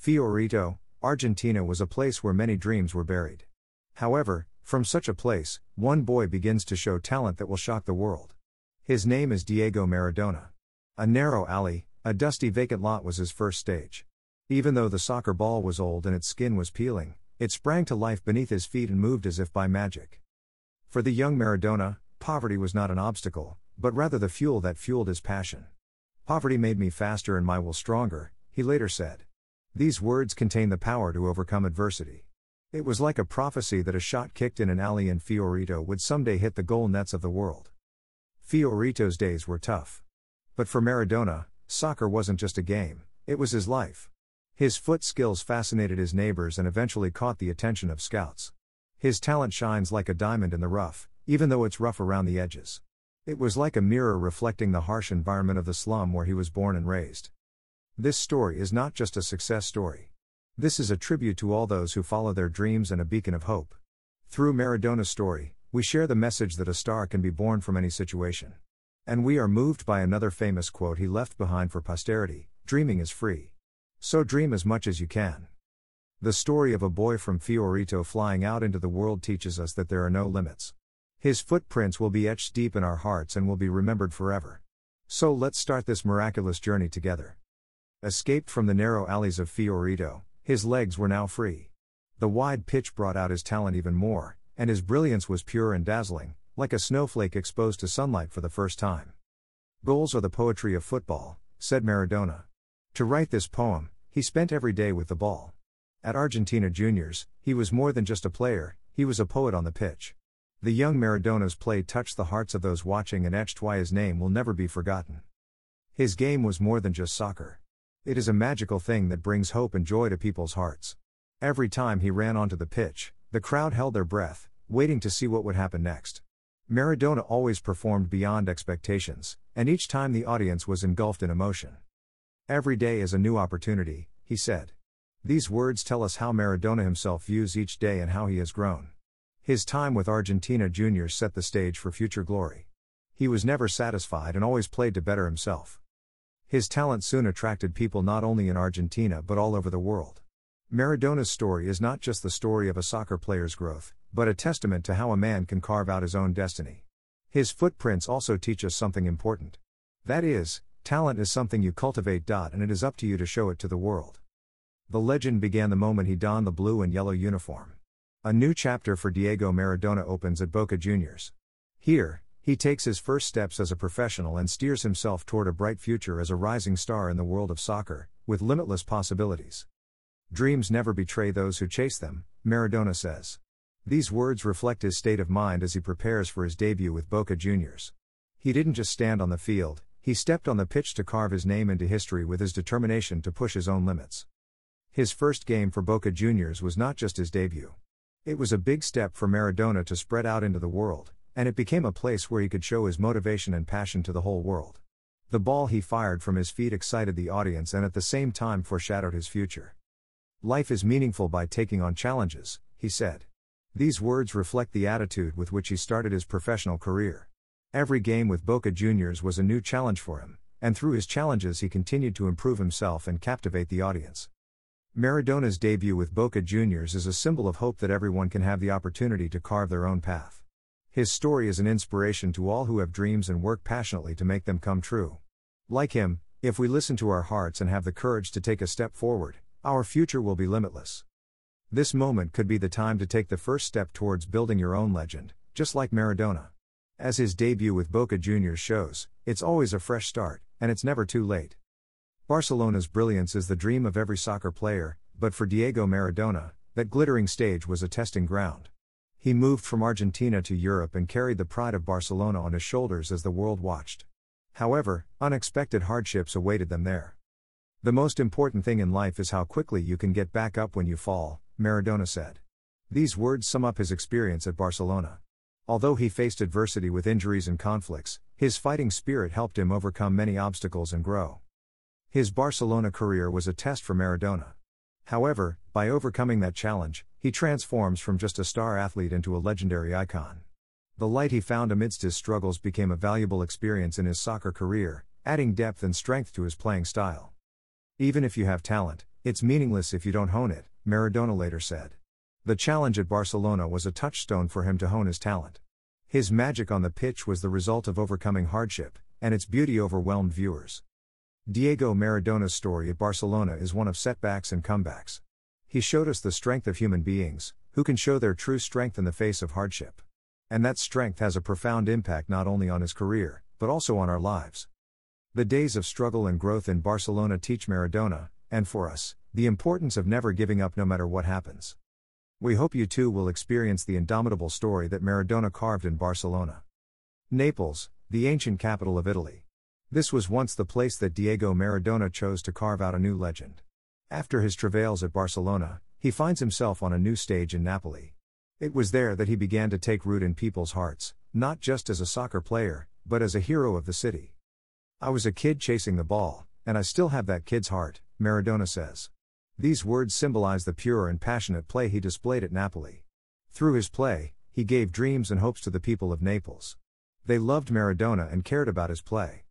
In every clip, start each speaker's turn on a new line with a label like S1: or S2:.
S1: Fiorito, Argentina was a place where many dreams were buried. However, from such a place, one boy begins to show talent that will shock the world. His name is Diego Maradona. A narrow alley, a dusty vacant lot was his first stage. Even though the soccer ball was old and its skin was peeling, it sprang to life beneath his feet and moved as if by magic. For the young Maradona, poverty was not an obstacle, but rather the fuel that fueled his passion. Poverty made me faster and my will stronger, he later said. These words contain the power to overcome adversity. It was like a prophecy that a shot kicked in an alley in Fiorito would someday hit the goal nets of the world. Fiorito's days were tough. But for Maradona, soccer wasn't just a game, it was his life. His foot skills fascinated his neighbors and eventually caught the attention of scouts. His talent shines like a diamond in the rough, even though it's rough around the edges. It was like a mirror reflecting the harsh environment of the slum where he was born and raised. This story is not just a success story. This is a tribute to all those who follow their dreams and a beacon of hope. Through Maradona's story, we share the message that a star can be born from any situation. And we are moved by another famous quote he left behind for posterity dreaming is free. So dream as much as you can. The story of a boy from Fiorito flying out into the world teaches us that there are no limits. His footprints will be etched deep in our hearts and will be remembered forever. So let's start this miraculous journey together. Escaped from the narrow alleys of Fiorito, his legs were now free. The wide pitch brought out his talent even more, and his brilliance was pure and dazzling, like a snowflake exposed to sunlight for the first time. Goals are the poetry of football, said Maradona. To write this poem, he spent every day with the ball. At Argentinos Juniors, he was more than just a player, he was a poet on the pitch. The young Maradona's play touched the hearts of those watching and etched why his name will never be forgotten. His game was more than just soccer. It is a magical thing that brings hope and joy to people's hearts. Every time he ran onto the pitch, the crowd held their breath, waiting to see what would happen next. Maradona always performed beyond expectations, and each time the audience was engulfed in emotion. Every day is a new opportunity, he said. These words tell us how Maradona himself views each day and how he has grown. His time with Argentinos Juniors set the stage for future glory. He was never satisfied and always played to better himself. His talent soon attracted people not only in Argentina but all over the world. Maradona's story is not just the story of a soccer player's growth, but a testament to how a man can carve out his own destiny. His footprints also teach us something important. That is, talent is something you cultivate. And it is up to you to show it to the world. The legend began the moment he donned the blue and yellow uniform. A new chapter for Diego Maradona opens at Boca Juniors. Here, he takes his first steps as a professional and steers himself toward a bright future as a rising star in the world of soccer, with limitless possibilities. Dreams never betray those who chase them, Maradona says. These words reflect his state of mind as he prepares for his debut with Boca Juniors. He didn't just stand on the field, he stepped on the pitch to carve his name into history with his determination to push his own limits. His first game for Boca Juniors was not just his debut. It was a big step for Maradona to spread out into the world, and it became a place where he could show his motivation and passion to the whole world. The ball he fired from his feet excited the audience and at the same time foreshadowed his future. Life is meaningful by taking on challenges, he said. These words reflect the attitude with which he started his professional career. Every game with Boca Juniors was a new challenge for him, and through his challenges he continued to improve himself and captivate the audience. Maradona's debut with Boca Juniors is a symbol of hope that everyone can have the opportunity to carve their own path. His story is an inspiration to all who have dreams and work passionately to make them come true. Like him, if we listen to our hearts and have the courage to take a step forward, our future will be limitless. This moment could be the time to take the first step towards building your own legend, just like Maradona. As his debut with Boca Juniors shows, it's always a fresh start, and it's never too late. Barcelona's brilliance is the dream of every soccer player, but for Diego Maradona, that glittering stage was a testing ground. He moved from Argentina to Europe and carried the pride of Barcelona on his shoulders as the world watched. However, unexpected hardships awaited them there. The most important thing in life is how quickly you can get back up when you fall, Maradona said. These words sum up his experience at Barcelona. Although he faced adversity with injuries and conflicts, his fighting spirit helped him overcome many obstacles and grow. His Barcelona career was a test for Maradona. However, by overcoming that challenge, he transforms from just a star athlete into a legendary icon. The light he found amidst his struggles became a valuable experience in his soccer career, adding depth and strength to his playing style. Even if you have talent, it's meaningless if you don't hone it, Maradona later said. The challenge at Barcelona was a touchstone for him to hone his talent. His magic on the pitch was the result of overcoming hardship, and its beauty overwhelmed viewers. Diego Maradona's story at Barcelona is one of setbacks and comebacks. He showed us the strength of human beings, who can show their true strength in the face of hardship. And that strength has a profound impact not only on his career, but also on our lives. The days of struggle and growth in Barcelona teach Maradona, and for us, the importance of never giving up no matter what happens. We hope you too will experience the indomitable story that Maradona carved in Barcelona. Naples, the ancient capital of Italy. This was once the place that Diego Maradona chose to carve out a new legend. After his travails at Barcelona, he finds himself on a new stage in Napoli. It was there that he began to take root in people's hearts, not just as a soccer player, but as a hero of the city. I was a kid chasing the ball, and I still have that kid's heart, Maradona says. These words symbolize the pure and passionate play he displayed at Napoli. Through his play, he gave dreams and hopes to the people of Naples. They loved Maradona and cared about his play.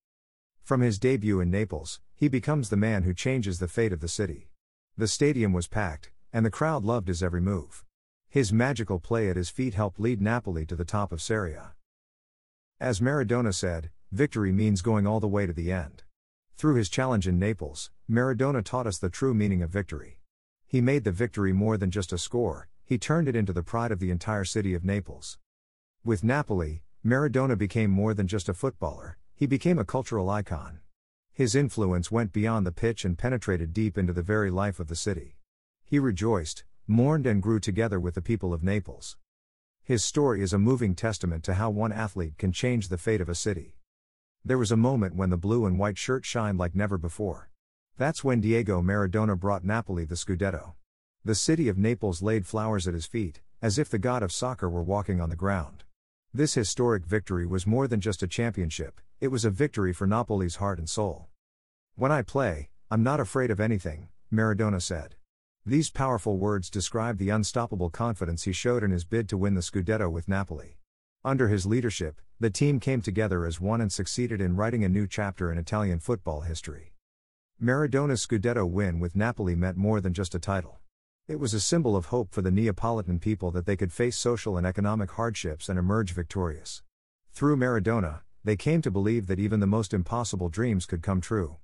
S1: From his debut in Naples, he becomes the man who changes the fate of the city. The stadium was packed, and the crowd loved his every move. His magical play at his feet helped lead Napoli to the top of Serie A. As Maradona said, victory means going all the way to the end. Through his challenge in Naples, Maradona taught us the true meaning of victory. He made the victory more than just a score, he turned it into the pride of the entire city of Naples. With Napoli, Maradona became more than just a footballer, he became a cultural icon. His influence went beyond the pitch and penetrated deep into the very life of the city. He rejoiced, mourned, and grew together with the people of Naples. His story is a moving testament to how one athlete can change the fate of a city. There was a moment when the blue and white shirt shined like never before. That's when Diego Maradona brought Napoli the Scudetto. The city of Naples laid flowers at his feet, as if the god of soccer were walking on the ground. This historic victory was more than just a championship, it was a victory for Napoli's heart and soul. When I play, I'm not afraid of anything, Maradona said. These powerful words describe the unstoppable confidence he showed in his bid to win the Scudetto with Napoli. Under his leadership, the team came together as one and succeeded in writing a new chapter in Italian football history. Maradona's Scudetto win with Napoli meant more than just a title. It was a symbol of hope for the Neapolitan people that they could face social and economic hardships and emerge victorious. Through Maradona, they came to believe that even the most impossible dreams could come true.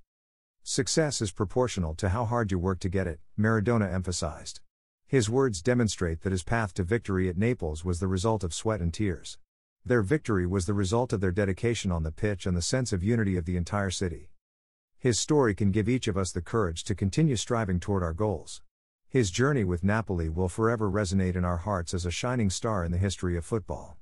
S1: Success is proportional to how hard you work to get it, Maradona emphasized. His words demonstrate that his path to victory at Naples was the result of sweat and tears. Their victory was the result of their dedication on the pitch and the sense of unity of the entire city. His story can give each of us the courage to continue striving toward our goals. His journey with Napoli will forever resonate in our hearts as a shining star in the history of football.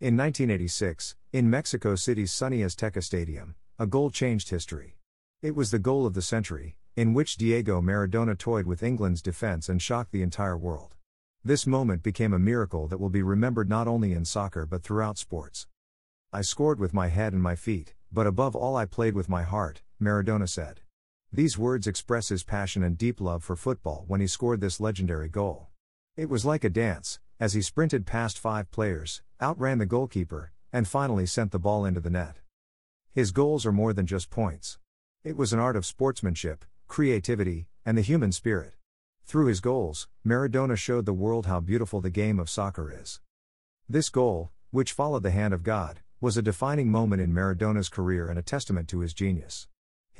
S1: In 1986, in Mexico City's sunny Azteca Stadium, a goal changed history. It was the goal of the century, in which Diego Maradona toyed with England's defense and shocked the entire world. This moment became a miracle that will be remembered not only in soccer but throughout sports. I scored with my head and my feet, but above all, I played with my heart, Maradona said. These words express his passion and deep love for football when he scored this legendary goal. It was like a dance, as he sprinted past five players, outran the goalkeeper, and finally sent the ball into the net. His goals are more than just points. It was an art of sportsmanship, creativity, and the human spirit. Through his goals, Maradona showed the world how beautiful the game of soccer is. This goal, which followed the hand of God, was a defining moment in Maradona's career and a testament to his genius.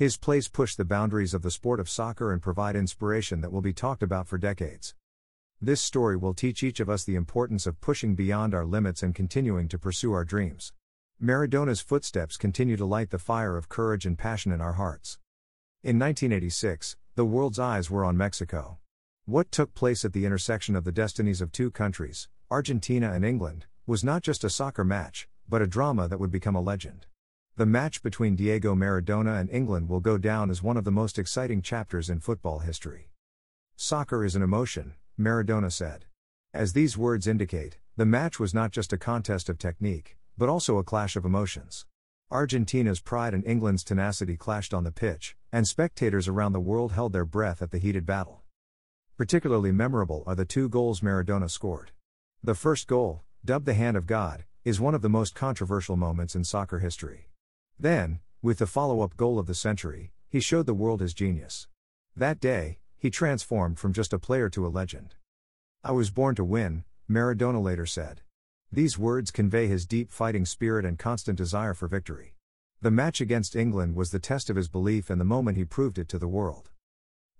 S1: His plays push the boundaries of the sport of soccer and provide inspiration that will be talked about for decades. This story will teach each of us the importance of pushing beyond our limits and continuing to pursue our dreams. Maradona's footsteps continue to light the fire of courage and passion in our hearts. In 1986, the world's eyes were on Mexico. What took place at the intersection of the destinies of two countries, Argentina and England, was not just a soccer match, but a drama that would become a legend. The match between Diego Maradona and England will go down as one of the most exciting chapters in football history. Soccer is an emotion, Maradona said. As these words indicate, the match was not just a contest of technique, but also a clash of emotions. Argentina's pride and England's tenacity clashed on the pitch, and spectators around the world held their breath at the heated battle. Particularly memorable are the two goals Maradona scored. The first goal, dubbed the Hand of God, is one of the most controversial moments in soccer history. Then, with the follow up goal of the century, he showed the world his genius. That day, he transformed from just a player to a legend. I was born to win, Maradona later said. These words convey his deep fighting spirit and constant desire for victory. The match against England was the test of his belief and the moment he proved it to the world.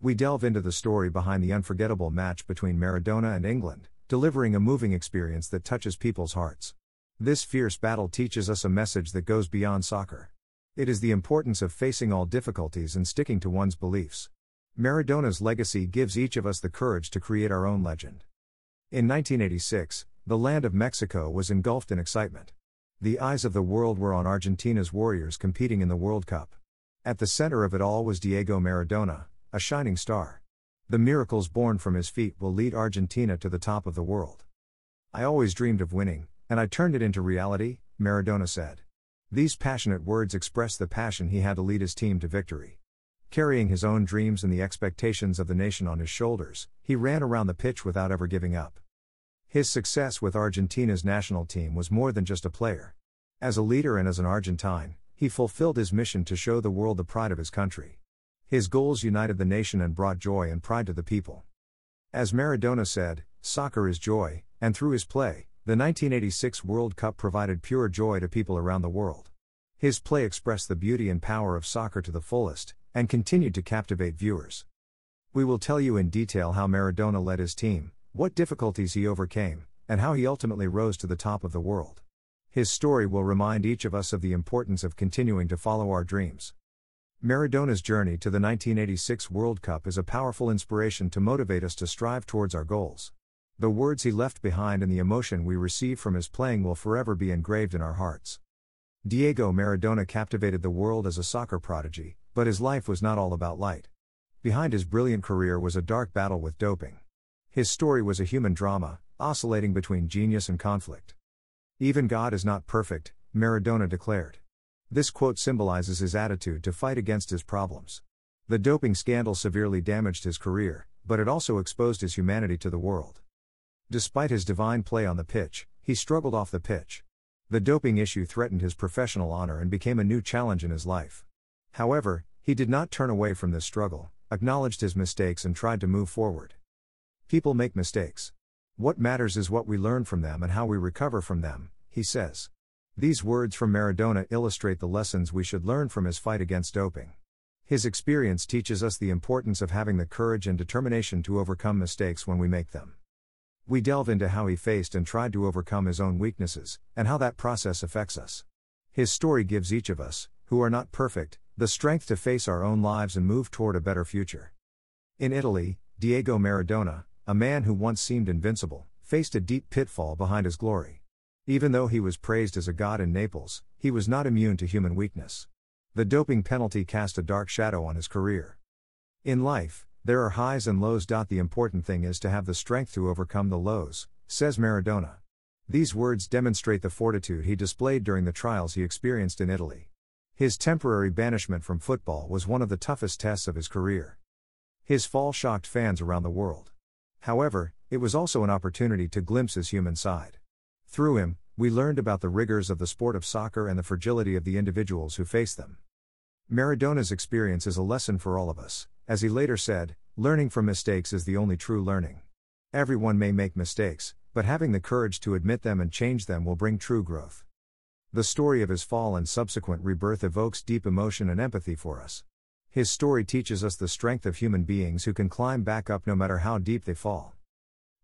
S1: We delve into the story behind the unforgettable match between Maradona and England, delivering a moving experience that touches people's hearts. This fierce battle teaches us a message that goes beyond soccer. It is the importance of facing all difficulties and sticking to one's beliefs. Maradona's legacy gives each of us the courage to create our own legend. In 1986, the land of Mexico was engulfed in excitement. The eyes of the world were on Argentina's warriors competing in the World Cup. At the center of it all was Diego Maradona, a shining star. The miracles born from his feet will lead Argentina to the top of the world. I always dreamed of winning, and I turned it into reality, Maradona said. These passionate words express the passion he had to lead his team to victory. Carrying his own dreams and the expectations of the nation on his shoulders, he ran around the pitch without ever giving up. His success with Argentina's national team was more than just a player. As a leader and as an Argentine, he fulfilled his mission to show the world the pride of his country. His goals united the nation and brought joy and pride to the people. As Maradona said, soccer is joy, and through his play, the 1986 World Cup provided pure joy to people around the world. His play expressed the beauty and power of soccer to the fullest, and continued to captivate viewers. We will tell you in detail how Maradona led his team, what difficulties he overcame, and how he ultimately rose to the top of the world. His story will remind each of us of the importance of continuing to follow our dreams. Maradona's journey to the 1986 World Cup is a powerful inspiration to motivate us to strive towards our goals. The words he left behind and the emotion we receive from his playing will forever be engraved in our hearts. Diego Maradona captivated the world as a soccer prodigy, but his life was not all about light. Behind his brilliant career was a dark battle with doping. His story was a human drama, oscillating between genius and conflict. Even God is not perfect, Maradona declared. This quote symbolizes his attitude to fight against his problems. The doping scandal severely damaged his career, but it also exposed his humanity to the world. Despite his divine play on the pitch, he struggled off the pitch. The doping issue threatened his professional honor and became a new challenge in his life. However, he did not turn away from this struggle, acknowledged his mistakes, and tried to move forward. People make mistakes. What matters is what we learn from them and how we recover from them, he says. These words from Maradona illustrate the lessons we should learn from his fight against doping. His experience teaches us the importance of having the courage and determination to overcome mistakes when we make them. We delve into how he faced and tried to overcome his own weaknesses, and how that process affects us. His story gives each of us, who are not perfect, the strength to face our own lives and move toward a better future. In Italy, Diego Maradona, a man who once seemed invincible, faced a deep pitfall behind his glory. Even though he was praised as a god in Naples, he was not immune to human weakness. The doping penalty cast a dark shadow on his career. In life, there are highs and lows. The important thing is to have the strength to overcome the lows, says Maradona. These words demonstrate the fortitude he displayed during the trials he experienced in Italy. His temporary banishment from football was one of the toughest tests of his career. His fall shocked fans around the world. However, it was also an opportunity to glimpse his human side. Through him, we learned about the rigors of the sport of soccer and the fragility of the individuals who face them. Maradona's experience is a lesson for all of us. As he later said, learning from mistakes is the only true learning. Everyone may make mistakes, but having the courage to admit them and change them will bring true growth. The story of his fall and subsequent rebirth evokes deep emotion and empathy for us. His story teaches us the strength of human beings who can climb back up no matter how deep they fall.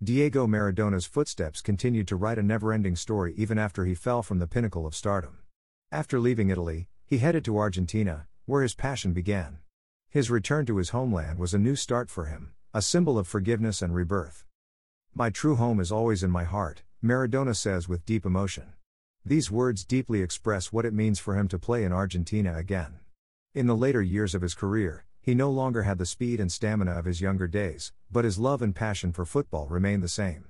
S1: Diego Maradona's footsteps continued to write a never ending story even after he fell from the pinnacle of stardom. After leaving Italy, he headed to Argentina, where his passion began. His return to his homeland was a new start for him, a symbol of forgiveness and rebirth. My true home is always in my heart, Maradona says with deep emotion. These words deeply express what it means for him to play in Argentina again. In the later years of his career, he no longer had the speed and stamina of his younger days, but his love and passion for football remained the same.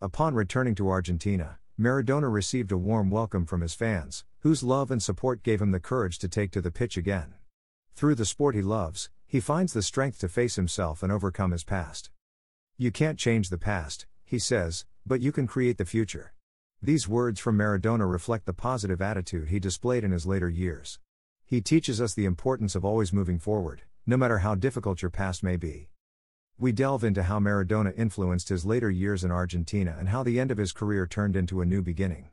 S1: Upon returning to Argentina, Maradona received a warm welcome from his fans, whose love and support gave him the courage to take to the pitch again. Through the sport he loves, he finds the strength to face himself and overcome his past. You can't change the past, he says, but you can create the future. These words from Maradona reflect the positive attitude he displayed in his later years. He teaches us the importance of always moving forward, no matter how difficult your past may be. We delve into how Maradona influenced his later years in Argentina and how the end of his career turned into a new beginning.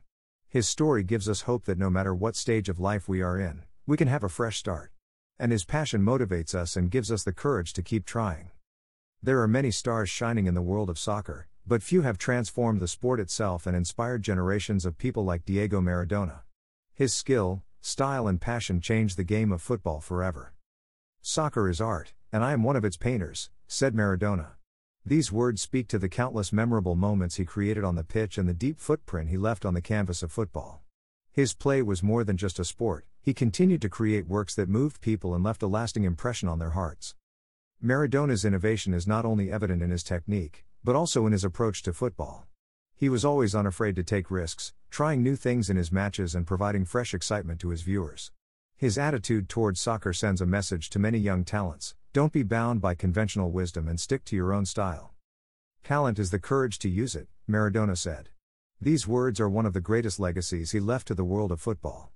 S1: His story gives us hope that no matter what stage of life we are in, we can have a fresh start. And his passion motivates us and gives us the courage to keep trying. There are many stars shining in the world of soccer, but few have transformed the sport itself and inspired generations of people like Diego Maradona. His skill, style, and passion changed the game of football forever. Soccer is art, and I am one of its painters, said Maradona. These words speak to the countless memorable moments he created on the pitch and the deep footprint he left on the canvas of football. His play was more than just a sport, he continued to create works that moved people and left a lasting impression on their hearts. Maradona's innovation is not only evident in his technique, but also in his approach to football. He was always unafraid to take risks, trying new things in his matches and providing fresh excitement to his viewers. His attitude towards soccer sends a message to many young talents don't be bound by conventional wisdom and stick to your own style. Talent is the courage to use it, Maradona said. These words are one of the greatest legacies he left to the world of football.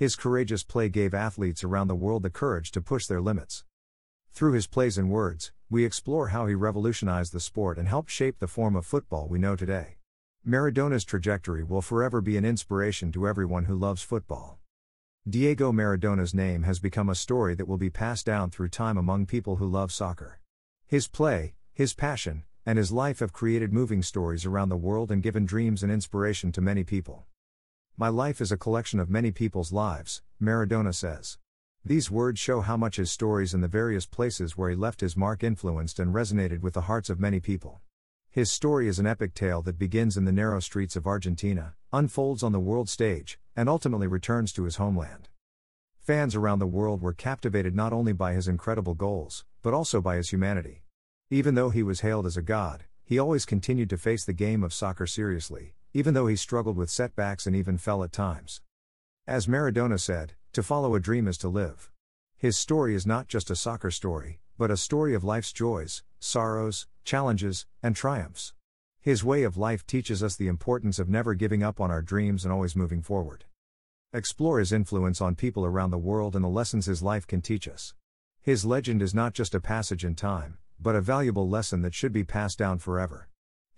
S1: His courageous play gave athletes around the world the courage to push their limits. Through his plays and words, we explore how he revolutionized the sport and helped shape the form of football we know today. Maradona's trajectory will forever be an inspiration to everyone who loves football. Diego Maradona's name has become a story that will be passed down through time among people who love soccer. His play, his passion, and his life have created moving stories around the world and given dreams and inspiration to many people. My life is a collection of many people's lives, Maradona says. These words show how much his stories and the various places where he left his mark influenced and resonated with the hearts of many people. His story is an epic tale that begins in the narrow streets of Argentina, unfolds on the world stage, and ultimately returns to his homeland. Fans around the world were captivated not only by his incredible goals, but also by his humanity. Even though he was hailed as a god, he always continued to face the game of soccer seriously, even though he struggled with setbacks and even fell at times. As Maradona said, to follow a dream is to live. His story is not just a soccer story, but a story of life's joys, sorrows, challenges, and triumphs. His way of life teaches us the importance of never giving up on our dreams and always moving forward. Explore his influence on people around the world and the lessons his life can teach us. His legend is not just a passage in time, but a valuable lesson that should be passed down forever.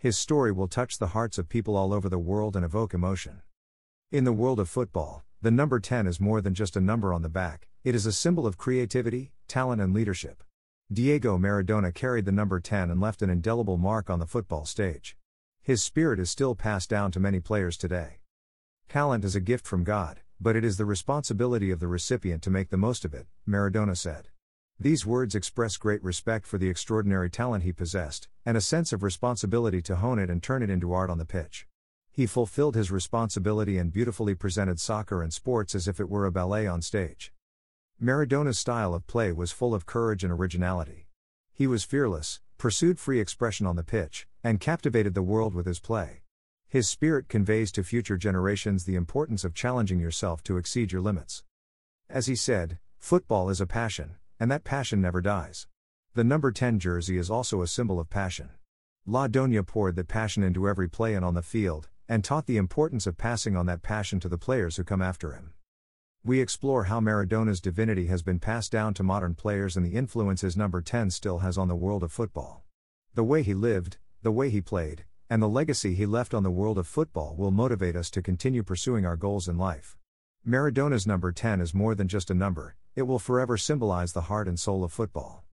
S1: His story will touch the hearts of people all over the world and evoke emotion. In the world of football, the number 10 is more than just a number on the back, it is a symbol of creativity, talent, and leadership. Diego Maradona carried the number 10 and left an indelible mark on the football stage. His spirit is still passed down to many players today. Talent is a gift from God, but it is the responsibility of the recipient to make the most of it, Maradona said. These words express great respect for the extraordinary talent he possessed, and a sense of responsibility to hone it and turn it into art on the pitch. He fulfilled his responsibility and beautifully presented soccer and sports as if it were a ballet on stage. Maradona's style of play was full of courage and originality. He was fearless, pursued free expression on the pitch, and captivated the world with his play. His spirit conveys to future generations the importance of challenging yourself to exceed your limits. As he said, football is a passion, and that passion never dies. The number 10 jersey is also a symbol of passion. Maradona poured that passion into every play and on the field, and taught the importance of passing on that passion to the players who come after him. We explore how Maradona's divinity has been passed down to modern players and the influence his number 10 still has on the world of football. The way he lived, the way he played, and the legacy he left on the world of football will motivate us to continue pursuing our goals in life. Maradona's number 10 is more than just a number, it will forever symbolize the heart and soul of football.